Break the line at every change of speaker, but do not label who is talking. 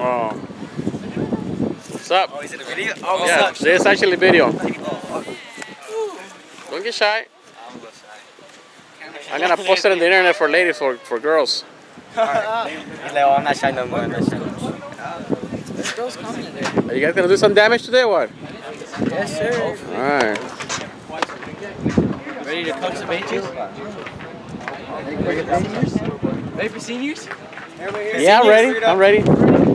Oh. What's up?
Oh, is it a video? Oh,
yeah,
up?
this is actually video.
Oh,
Don't get shy.
I'm a little shy.
I'm gonna post it on the internet for ladies, for, for girls.
He's like, oh, I'm not shy no more. I'm not shy no more.
Are you guys gonna do some damage today or what?
Yes, sir.
Alright.
Ready to coach the benches? Ready for seniors?
Yeah, I'm ready. I'm ready.